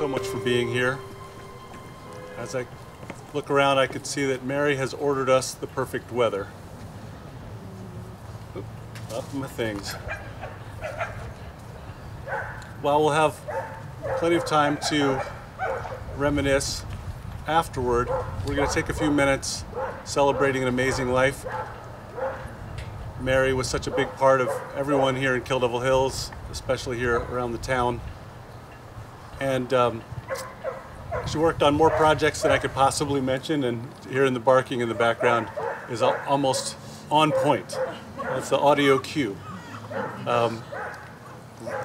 so much for being here. As I look around, I could see that Mary has ordered us the perfect weather. Up my things. While we'll have plenty of time to reminisce afterward, we're going to take a few minutes celebrating an amazing life. Mary was such a big part of everyone here in Kill Devil Hills, especially here around the town. And um, she worked on more projects than I could possibly mention, and hearing the barking in the background is al- almost on point. That's the audio cue. Um,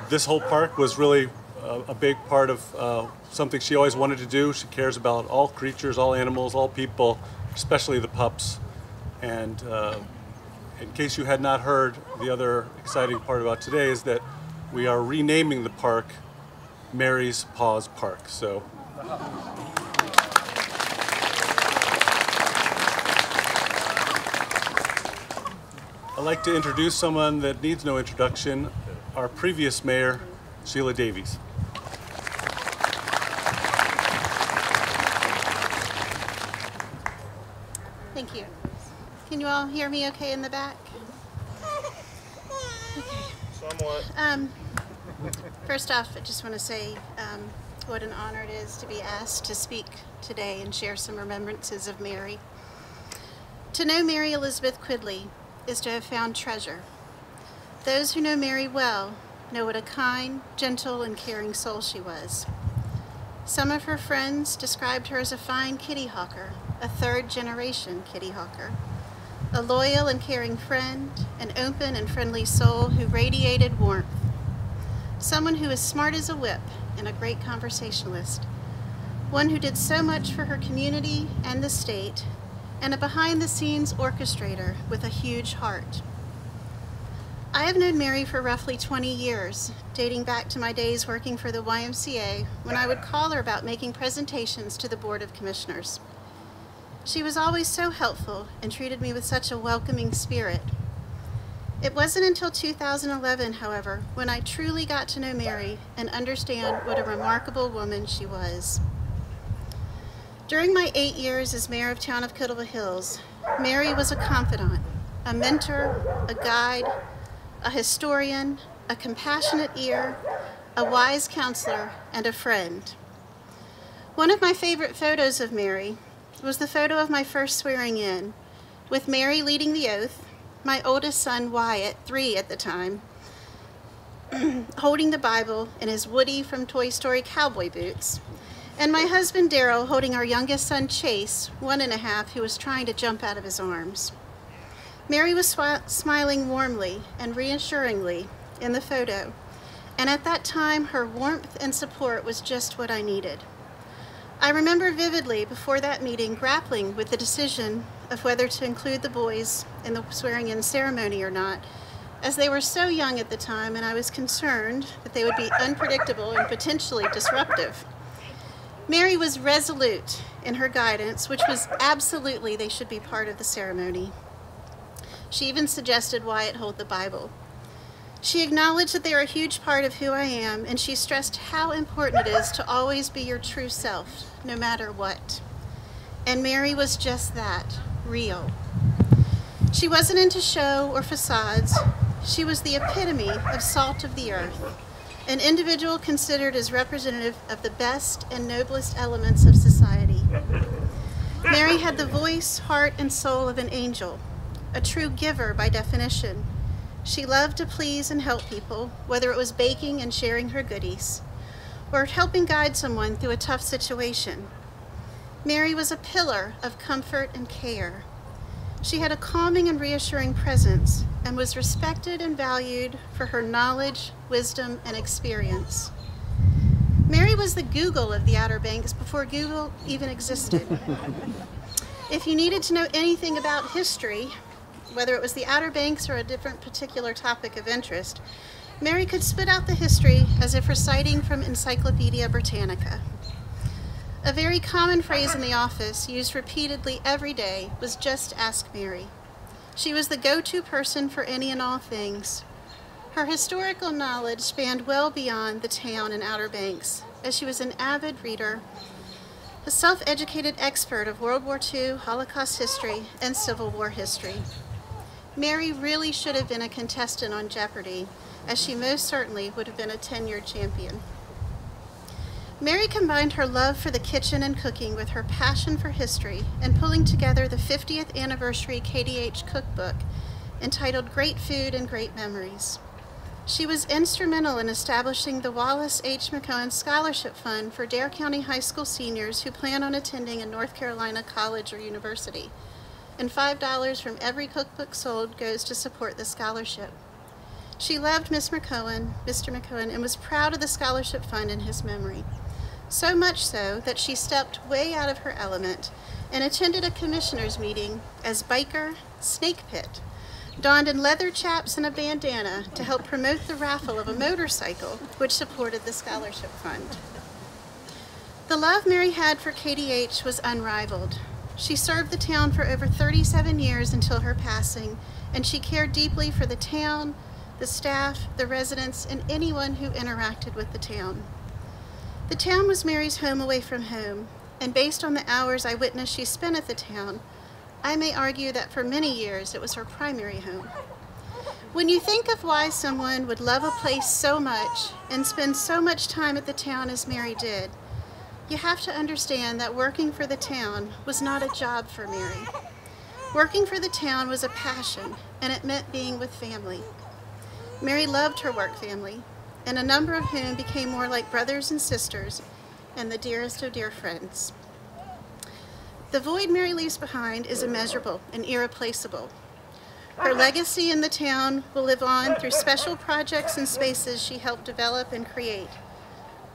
this whole park was really a, a big part of uh, something she always wanted to do. She cares about all creatures, all animals, all people, especially the pups. And uh, in case you had not heard, the other exciting part about today is that we are renaming the park Mary's Paws Park. So I'd like to introduce someone that needs no introduction, our previous mayor, Sheila Davies. Thank you. Can you all hear me okay in the back? Somewhat. Um, first off, I just want to say um, what an honor it is to be asked to speak today and share some remembrances of Mary. To know Mary Elizabeth Quidley is to have found treasure. Those who know Mary well know what a kind, gentle, and caring soul she was. Some of her friends described her as a fine kitty hawker, a third generation kitty hawker, a loyal and caring friend, an open and friendly soul who radiated warmth, someone who is smart as a whip and a great conversationalist, one who did so much for her community and the state, and a behind the scenes orchestrator with a huge heart. I have known Mary for roughly 20 years, dating back to my days working for the YMCA when I would call her about making presentations to the Board of Commissioners. She was always so helpful and treated me with such a welcoming spirit. It wasn't until 2011, however, when I truly got to know Mary and understand what a remarkable woman she was. During my eight years as mayor of town of Kill Devil Hills, Mary was a confidant, a mentor, a guide, a historian, a compassionate ear, a wise counselor, and a friend. One of my favorite photos of Mary was the photo of my first swearing in, with Mary leading the oath, my oldest son Wyatt, three at the time, holding the Bible in his Woody from Toy Story cowboy boots, and my husband Daryl holding our youngest son Chase, one and a half, who was trying to jump out of his arms. Mary was smiling warmly and reassuringly in the photo, and at that time her warmth and support was just what I needed. I remember vividly before that meeting grappling with the decision of whether to include the boys in the swearing in ceremony or not, as they were so young at the time and I was concerned that they would be unpredictable and potentially disruptive. Mary was resolute in her guidance, which was absolutely they should be part of the ceremony. She even suggested Wyatt hold the Bible. She acknowledged that they are a huge part of who I am, and she stressed how important it is to always be your true self, no matter what. And Mary was just that real. She wasn't into show or facades. She was the epitome of salt of the earth, an individual considered as representative of the best and noblest elements of society. Mary had the voice, heart, and soul of an angel, a true giver by definition. She loved to please and help people, whether it was baking and sharing her goodies, or helping guide someone through a tough situation. Mary was a pillar of comfort and care. She had a calming and reassuring presence and was respected and valued for her knowledge, wisdom, and experience. Mary was the Google of the Outer Banks before Google even existed. if you needed to know anything about history, whether it was the Outer Banks or a different particular topic of interest, Mary could spit out the history as if reciting from Encyclopedia Britannica. A very common phrase in the office, used repeatedly every day, was just ask Mary. She was the go to person for any and all things. Her historical knowledge spanned well beyond the town and Outer Banks, as she was an avid reader, a self educated expert of World War II, Holocaust history, and Civil War history. Mary really should have been a contestant on Jeopardy, as she most certainly would have been a tenured champion. Mary combined her love for the kitchen and cooking with her passion for history and pulling together the 50th anniversary KDH cookbook entitled Great Food and Great Memories. She was instrumental in establishing the Wallace H. McCohen Scholarship Fund for Dare County High School seniors who plan on attending a North Carolina college or university. And $5 from every cookbook sold goes to support the scholarship. She loved Miss McCohen, Mr. McCohen, and was proud of the scholarship fund in his memory. So much so that she stepped way out of her element and attended a commissioners meeting as biker Snake Pit, donned in leather chaps and a bandana to help promote the raffle of a motorcycle which supported the scholarship fund. The love Mary had for KDH was unrivaled. She served the town for over 37 years until her passing, and she cared deeply for the town, the staff, the residents, and anyone who interacted with the town. The town was Mary's home away from home, and based on the hours I witnessed she spent at the town, I may argue that for many years it was her primary home. When you think of why someone would love a place so much and spend so much time at the town as Mary did, you have to understand that working for the town was not a job for Mary. Working for the town was a passion, and it meant being with family. Mary loved her work family, and a number of whom became more like brothers and sisters and the dearest of dear friends. The void Mary leaves behind is immeasurable and irreplaceable. Her legacy in the town will live on through special projects and spaces she helped develop and create.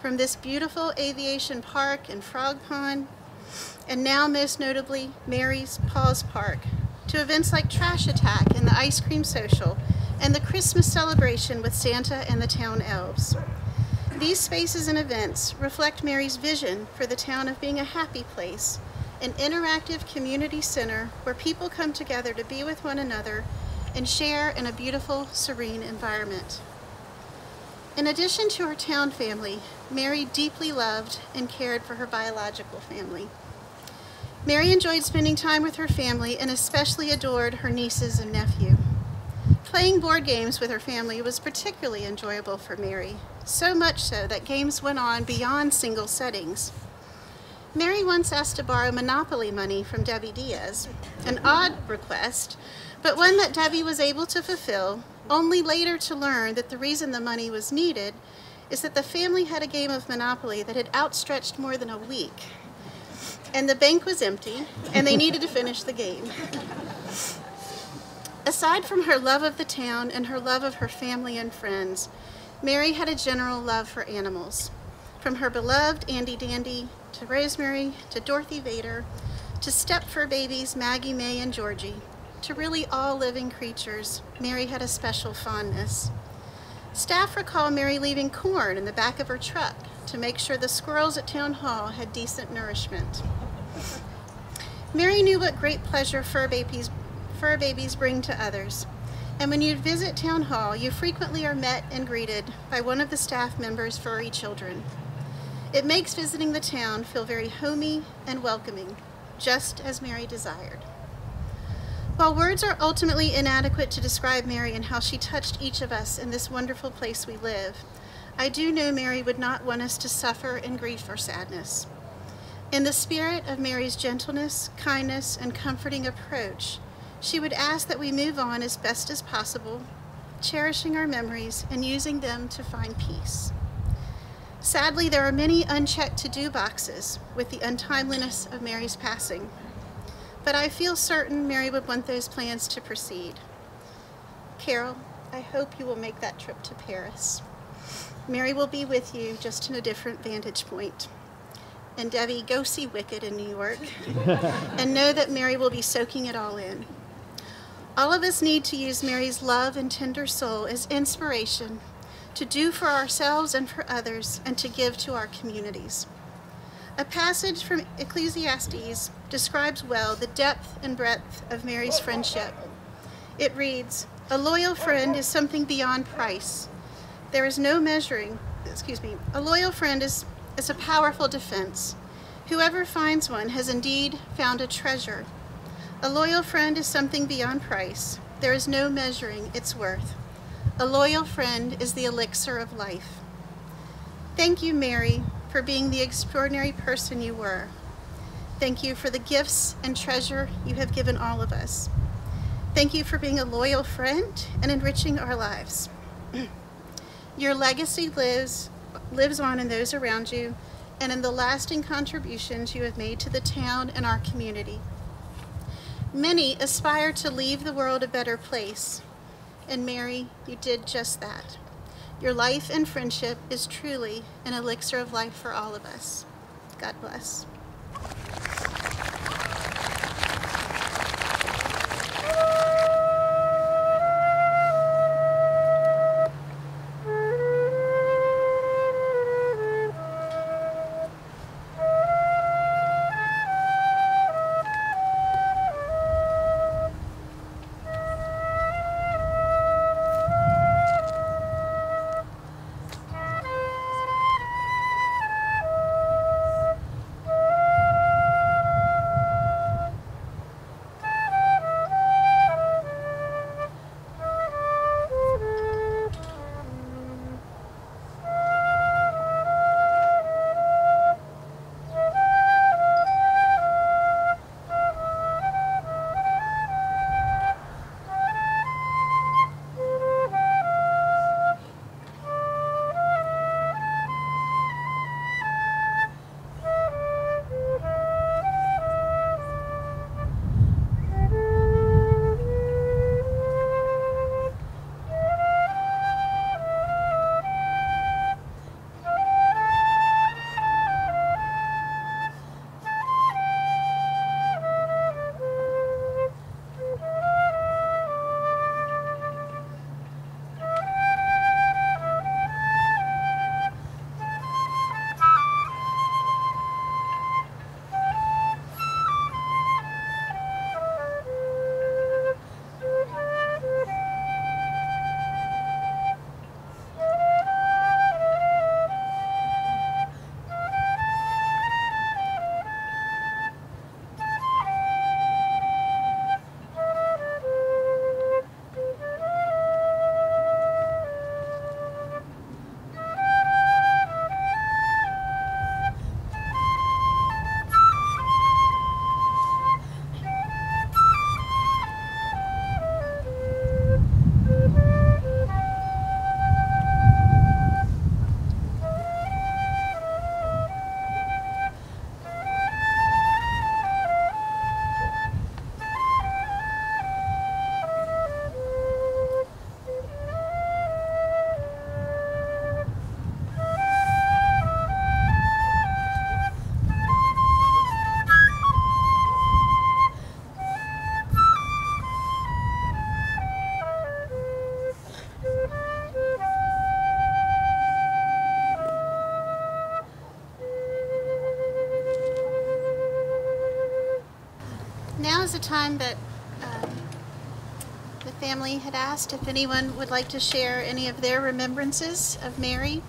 From this beautiful aviation park and frog pond, and now most notably Mary's Paws Park, to events like Trash Attack and the Ice Cream Social, and the Christmas celebration with Santa and the town elves. These spaces and events reflect Mary's vision for the town of being a happy place, an interactive community center where people come together to be with one another and share in a beautiful, serene environment. In addition to her town family, Mary deeply loved and cared for her biological family. Mary enjoyed spending time with her family and especially adored her nieces and nephew. Playing board games with her family was particularly enjoyable for Mary, so much so that games went on beyond single settings. Mary once asked to borrow Monopoly money from Debbie Diaz, an odd request, but one that Debbie was able to fulfill, only later to learn that the reason the money was needed is that the family had a game of Monopoly that had outstretched more than a week. And the bank was empty, and they needed to finish the game. Aside from her love of the town and her love of her family and friends, Mary had a general love for animals. From her beloved Andy Dandy to Rosemary to Dorothy Vader to Stepford babies Maggie May and Georgie to really all living creatures, Mary had a special fondness. Staff recall Mary leaving corn in the back of her truck to make sure the squirrels at Town Hall had decent nourishment. Mary knew what great pleasure fur babies, fur babies bring to others, and when you visit Town Hall, you frequently are met and greeted by one of the staff members' furry children. It makes visiting the town feel very homey and welcoming, just as Mary desired. While words are ultimately inadequate to describe Mary and how she touched each of us in this wonderful place we live, I do know Mary would not want us to suffer in grief or sadness. In the spirit of Mary's gentleness, kindness, and comforting approach, she would ask that we move on as best as possible, cherishing our memories and using them to find peace. Sadly, there are many unchecked to-do boxes with the untimeliness of Mary's passing but I feel certain Mary would want those plans to proceed. Carol, I hope you will make that trip to Paris. Mary will be with you, just in a different vantage point. And Debbie, go see Wicked in New York and know that Mary will be soaking it all in. All of us need to use Mary's love and tender soul as inspiration to do for ourselves and for others and to give to our communities. A passage from Ecclesiastes describes well the depth and breadth of Mary's friendship. It reads, A loyal friend is something beyond price. There is no measuring, excuse me, a loyal friend is is a powerful defense. Whoever finds one has indeed found a treasure. A loyal friend is something beyond price. There is no measuring its worth. A loyal friend is the elixir of life. Thank you, Mary, for being the extraordinary person you were. Thank you for the gifts and treasure you have given all of us. Thank you for being a loyal friend and enriching our lives. Your legacy lives, lives on in those around you and in the lasting contributions you have made to the town and our community. Many aspire to leave the world a better place, and Mary, you did just that. Your life and friendship is truly an elixir of life for all of us. God bless. Time that um, the family had asked if anyone would like to share any of their remembrances of Mary.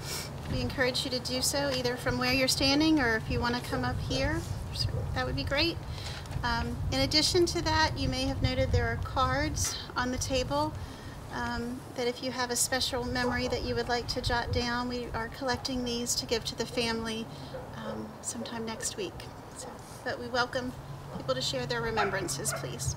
We encourage you to do so, either from where you're standing or if you want to come up here, that would be great. Um, in addition to that, you may have noted there are cards on the table um, that if you have a special memory that you would like to jot down, we are collecting these to give to the family um, sometime next week. So, but we welcome people to share their remembrances, please.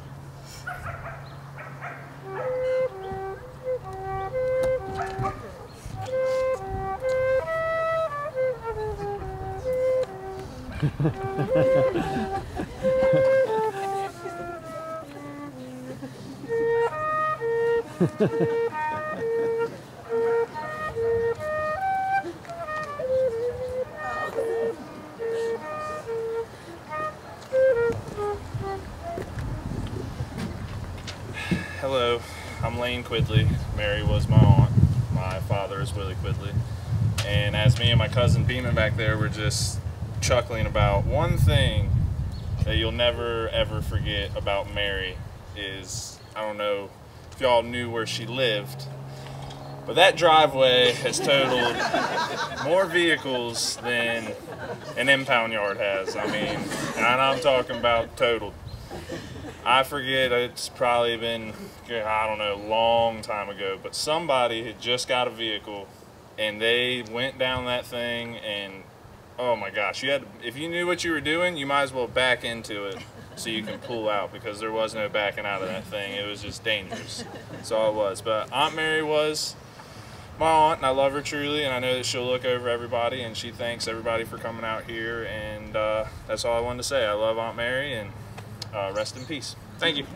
Beeman back there we were just chuckling about one thing that you'll never ever forget about Mary is I don't know if y'all knew where she lived, But that driveway has totaled more vehicles than an impound yard has. I mean, and I'm talking about totaled. I forget, it's probably been, I don't know, a long time ago, but somebody had just got a vehicle and they went down that thing and oh my gosh, you had if you knew what you were doing, you might as well back into it so you can pull out because there was no backing out of that thing. It was just dangerous. That's all it was. But Aunt Mary was my aunt and I love her truly and I know that she'll look over everybody and she thanks everybody for coming out here and uh, that's all I wanted to say. I love Aunt Mary and uh, rest in peace. Thank you.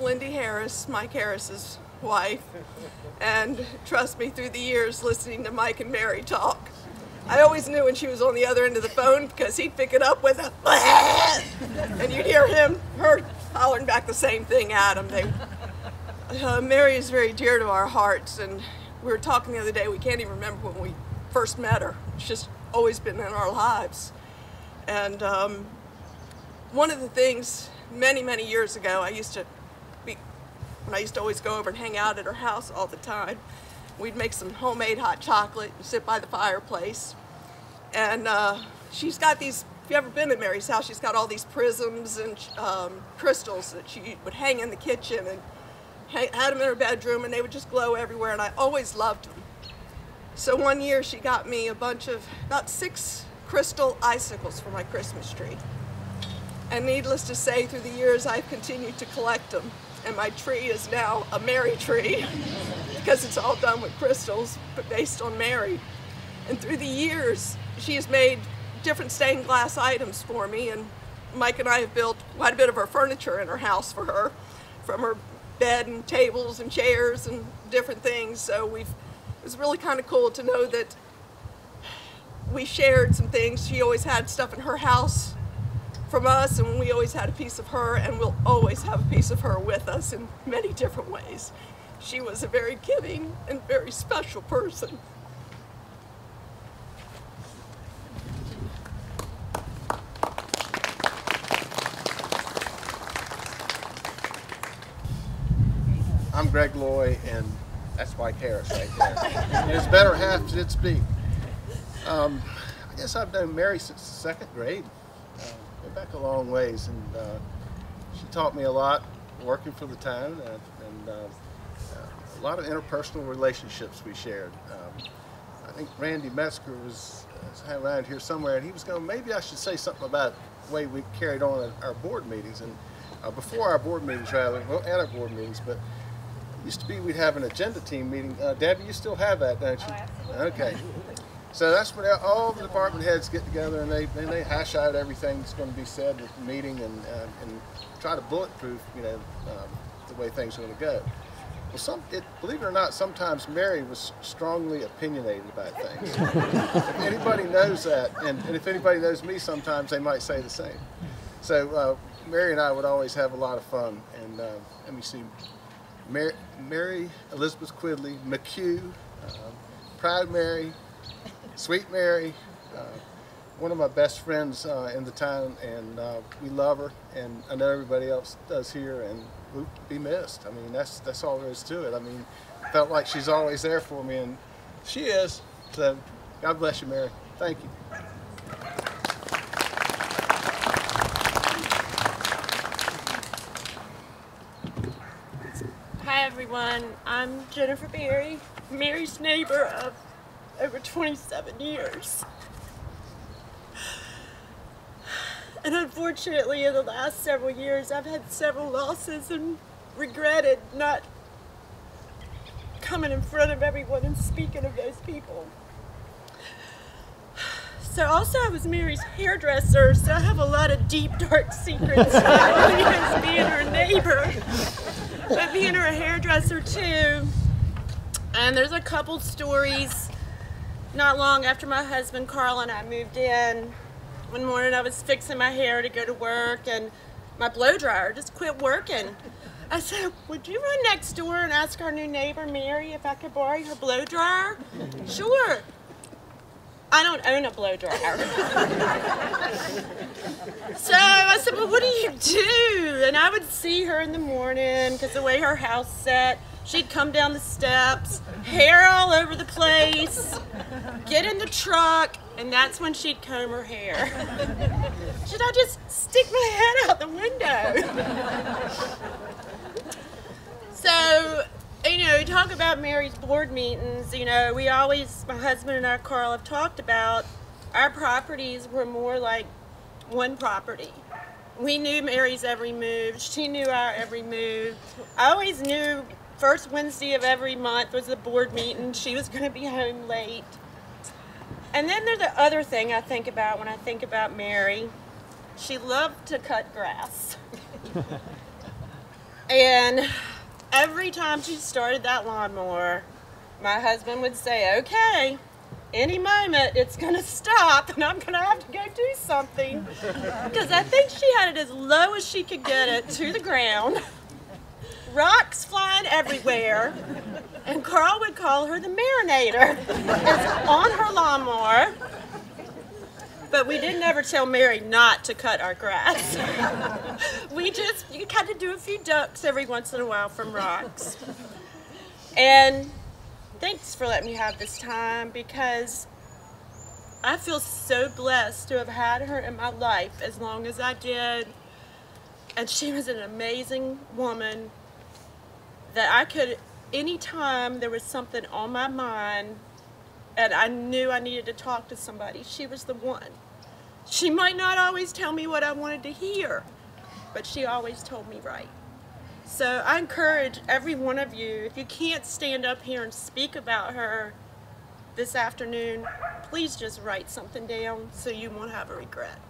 Lindy Harris, Mike Harris's wife, and trust me, through the years listening to Mike and Mary talk, I always knew when she was on the other end of the phone because he'd pick it up with a and you'd hear him, her hollering back the same thing at him. They, uh, Mary is very dear to our hearts, and we were talking the other day. We can't even remember when we first met her. She's just always been in our lives, and um, one of the things many many years ago, I used to be when I used to always go over and hang out at her house all the time. We'd make some homemade hot chocolate and sit by the fireplace. And uh, she's got these, if you've ever been at Mary's house, she's got all these prisms and um, crystals that she would hang in the kitchen and had them in her bedroom and they would just glow everywhere and I always loved them. So one year she got me a bunch of, about six crystal icicles for my Christmas tree. And needless to say, through the years I've continued to collect them and my tree is now a Mary tree because it's all done with crystals, but based on Mary. And through the years, she has made different stained glass items for me, and Mike and I have built quite a bit of her furniture in her house for her, from her bed and tables and chairs and different things. So we've, it was really kind of cool to know that we shared some things. She always had stuff in her house from us, and we always had a piece of her, and we'll always have a piece of her with us in many different ways. She was a very giving and very special person. I'm Greg Loy, and that's Mike Harris right there. His better half did speak. Um, I guess I've known Mary since second grade. Back a long ways, and uh, she taught me a lot working for the town, uh, and uh, a lot of interpersonal relationships we shared. Um, I think Randy Metzger was uh, around here somewhere, and he was going, maybe I should say something about the way we carried on at our board meetings. And uh, before our board meetings, rather, well, at our board meetings, but used to be we'd have an agenda team meeting. Uh, Debbie, you still have that, don't you? Oh, okay. So that's when all the department heads get together and they and they hash out everything that's going to be said at the meeting and uh, and try to bulletproof, you know, um, the way things are going to go. Well, some, it, believe it or not, sometimes Mary was strongly opinionated about things. if anybody knows that, and, and, if anybody knows me, sometimes they might say the same. So uh, Mary and I would always have a lot of fun. And uh, let me see, Mary, Mary Elizabeth Quidley, McHugh, uh, Proud Mary, Sweet Mary, uh, one of my best friends uh, in the town, and uh, we love her, and I know everybody else does here, and we'll be missed. I mean, that's that's all there is to it. I mean, felt like she's always there for me, and she is. So, God bless you, Mary. Thank you. Hi, everyone. I'm Jennifer Berry, Mary's neighbor of over 27 years. And unfortunately, in the last several years, I've had several losses and regretted not coming in front of everyone and speaking of those people. So also I was Mary's hairdresser, so I have a lot of deep, dark secrets as being her neighbor, but being her hairdresser too. And there's a couple stories not long after my husband Carl and I moved in one morning I was fixing my hair to go to work and my blow dryer just quit working. I said, would you run next door and ask our new neighbor Mary if I could borrow her blow dryer? sure. I don't own a blow dryer. so I said, Well, what do you do? And I would see her in the morning because the way her house set, she'd come down the steps, hair all over the place, get in the truck, and that's when she'd comb her hair. Should I just stick my head out the window? so you know, talk about Mary's board meetings. You know, we always, my husband and I, Carl, have talked about our properties were more like one property. We knew Mary's every move. She knew our every move. I always knew first Wednesday of every month was the board meeting. She was going to be home late. And then there's the other thing I think about when I think about Mary. She loved to cut grass. and every time she started that lawnmower, my husband would say, okay, any moment it's gonna stop and I'm gonna have to go do something. Because I think she had it as low as she could get it to the ground. Rocks flying everywhere. And Carl would call her the marinator. It's on her lawnmower. But we didn't ever tell Mary not to cut our grass. we just, you had to do a few ducks every once in a while from rocks. And thanks for letting me have this time because I feel so blessed to have had her in my life as long as I did. And she was an amazing woman that I could, anytime there was something on my mind and I knew I needed to talk to somebody, she was the one. She might not always tell me what I wanted to hear, but she always told me right. So I encourage every one of you, if you can't stand up here and speak about her this afternoon, please just write something down so you won't have a regret.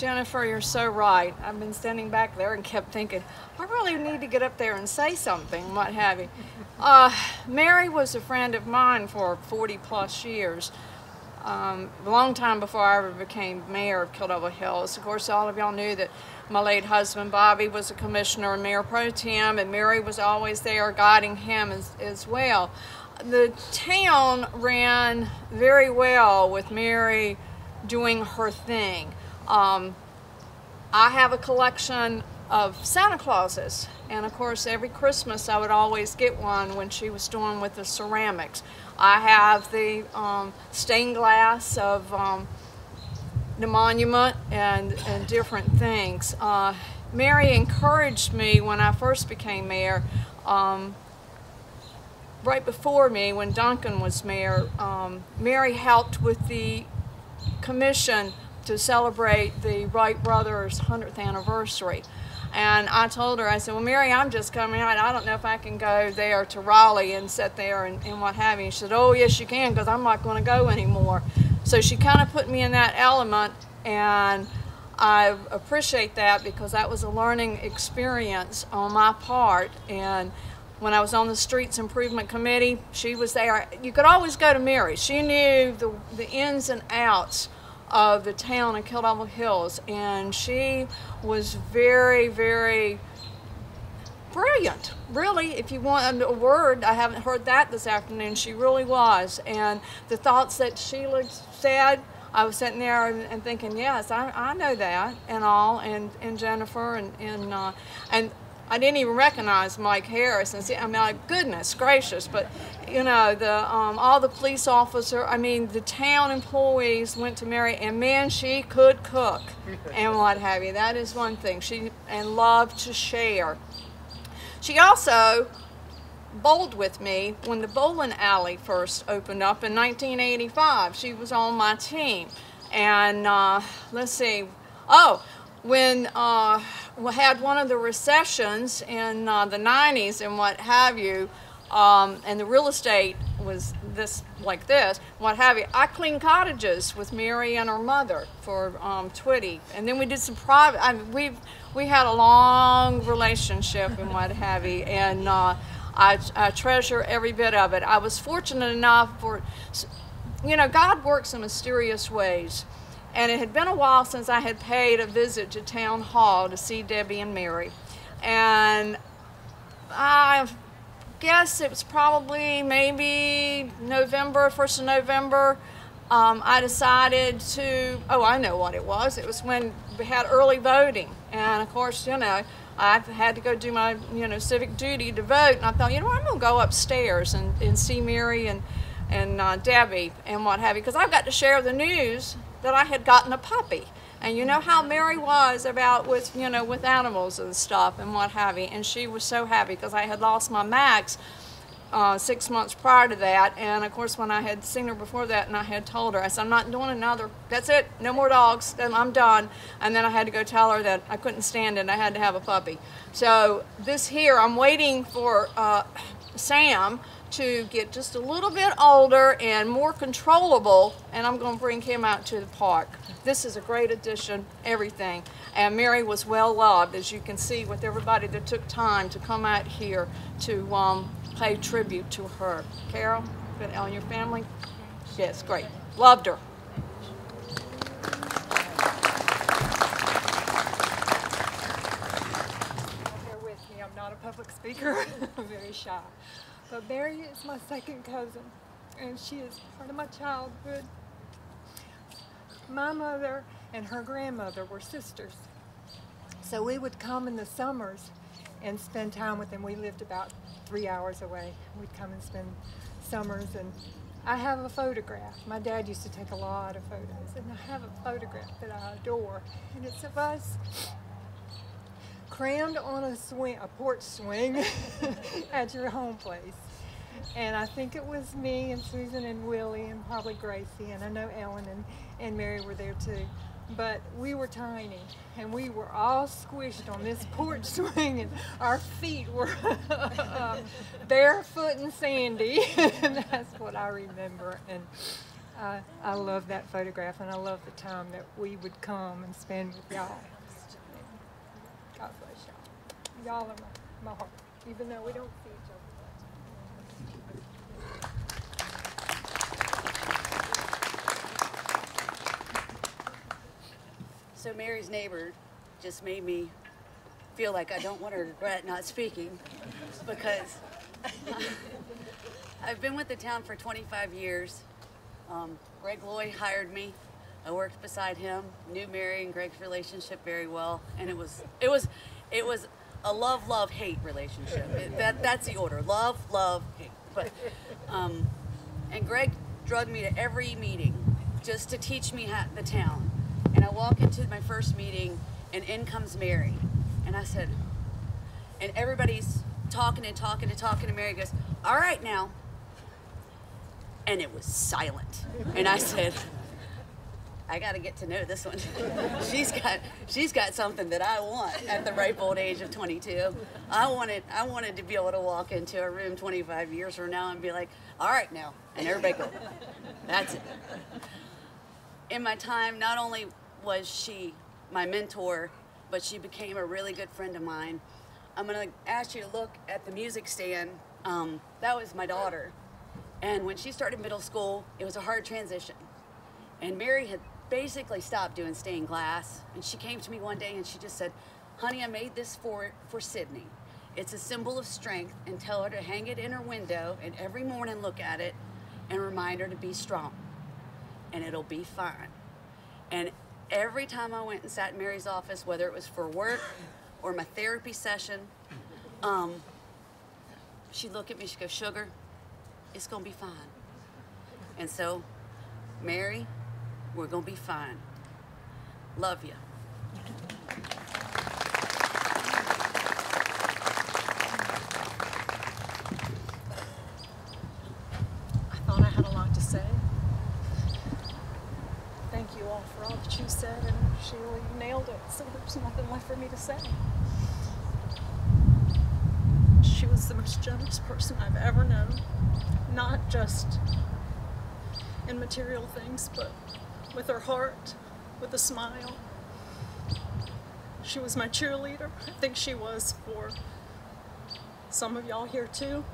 Jennifer, you're so right. I've been standing back there and kept thinking, I really need to get up there and say something, what have you. Uh, Mary was a friend of mine for 40 plus years. Um, a long time before I ever became mayor of Kill Hills. Of course, all of y'all knew that my late husband Bobby was a commissioner and mayor pro tem, and Mary was always there guiding him as, as well. The town ran very well with Mary doing her thing. Um, I have a collection of Santa Clauses, and of course, every Christmas I would always get one when she was doing with the ceramics. I have the um, stained glass of um, the monument and, and different things. Uh, Mary encouraged me when I first became mayor. Um, right before me, when Duncan was mayor, um, Mary helped with the commission to celebrate the Wright brothers' 100th anniversary. And I told her, I said, well, Mary, I'm just coming out. I don't know if I can go there to Raleigh and sit there and, and what have you. She said, oh, yes, you can, because I'm not going to go anymore. So she kind of put me in that element, and I appreciate that because that was a learning experience on my part. And when I was on the Streets Improvement Committee, she was there. You could always go to Mary. She knew the, the ins and outs of the town of Kill Hills, and she was very, very brilliant. Really, if you want a word, I haven't heard that this afternoon. She really was, and the thoughts that Sheila said. I was sitting there and, and thinking, yes, I, I know that and all, and, and Jennifer and and uh, and I didn't even recognize Mike Harris. And see, I mean, like, goodness gracious, but you know, the um, all the police officer, I mean, the town employees went to Mary, and man, she could cook and what have you. That is one thing. She and loved to share. She also bowled with me when the bowling alley first opened up in 1985. She was on my team, and uh, let's see. Oh, when uh, we had one of the recessions in uh, the 90s and what have you, um, and the real estate was this like this, what have you. I cleaned cottages with Mary and her mother for um, Twiddy, and then we did some private. I mean, we we had a long relationship and what have you, and uh, I, I treasure every bit of it. I was fortunate enough for, you know, God works in mysterious ways. And it had been a while since I had paid a visit to Town Hall to see Debbie and Mary. and I guess it was probably maybe November, first of November. Um, I decided to. Oh, I know what it was. It was when we had early voting, and of course, you know, I had to go do my you know civic duty to vote. And I thought, you know, I'm gonna go upstairs and, and see Mary and and uh, Debbie and what have you, because I've got to share the news that I had gotten a puppy. And you know how Mary was about with you know with animals and stuff and what have you, and she was so happy because I had lost my Max uh, six months prior to that, and of course when I had seen her before that, and I had told her, I said I'm not doing another. That's it, no more dogs. Then I'm done. And then I had to go tell her that I couldn't stand it. I had to have a puppy. So this here, I'm waiting for uh, Sam to get just a little bit older and more controllable, and I'm going to bring him out to the park. This is a great addition, everything. And Mary was well loved, as you can see, with everybody that took time to come out here to um, pay tribute to her. Carol, good on your family? Yes, great. Loved her. With me, I'm not a public speaker. I'm very shy. But Mary is my second cousin, and she is part of my childhood. My mother and her grandmother were sisters. So we would come in the summers and spend time with them. We lived about three hours away. We'd come and spend summers and I have a photograph. My dad used to take a lot of photos and I have a photograph that I adore and it's of us crammed on a swing, a porch swing at your home place. And I think it was me and Susan and Willie and probably Gracie and I know Ellen and, and Mary were there too. But we were tiny and we were all squished on this porch swing and our feet were barefoot and sandy. and that's what I remember. And I, I love that photograph and I love the time that we would come and spend with y'all. Y'all. Are my, my heart, even though we don't see each other. So Mary's neighbor just made me feel like I don't want to regret not speaking because I've been with the town for 25 years. Um, Greg Loy hired me. I worked beside him, knew Mary and Greg's relationship very well, and it was it was it was a love love hate relationship. It, that that's the order: love, love, hate. But um, and Greg drugged me to every meeting just to teach me how, the town. And I walk into my first meeting, and in comes Mary, and I said, and everybody's talking and talking and talking, and Mary goes, "All right now," and it was silent, and I said. I got to get to know this one. she's got she's got something that I want at the ripe old age of 22. I wanted I wanted to be able to walk into a room 25 years from now and be like, all right now, and everybody go, that's it. In my time, not only was she my mentor, but she became a really good friend of mine. I'm gonna ask you to look at the music stand. Um, that was my daughter, and when she started middle school, it was a hard transition. And Mary had basically stopped doing stained glass. And she came to me one day and she just said, honey, I made this for, for Sydney. It's a symbol of strength and tell her to hang it in her window and every morning look at it and remind her to be strong. And it'll be fine. And every time I went and sat in Mary's office, whether it was for work or my therapy session, um, she'd look at me, she'd go, Sugar, it's gonna be fine. And so, Mary, we're going to be fine. Love you. I thought I had a lot to say. Thank you all for all that you said, and Sheila, you nailed it, so there's nothing left for me to say. She was the most generous person I've ever known, not just in material things, but with her heart, with a smile. She was my cheerleader. I think she was for some of y'all here too.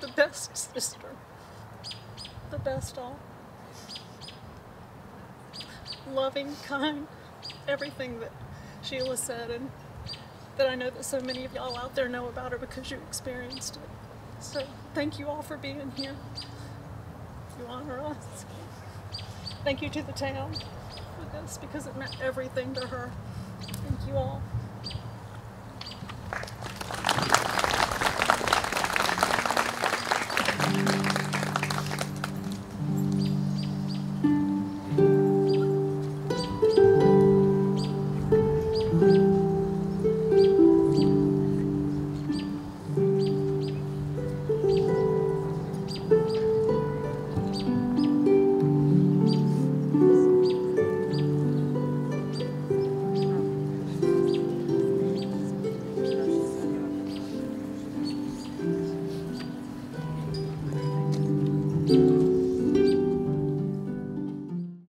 The best sister the best all. Loving, kind, everything that Sheila said, and that I know that so many of y'all out there know about her because you experienced it. So thank you all for being here. You honor us. Thank you to the town for this because it meant everything to her. Thank you all.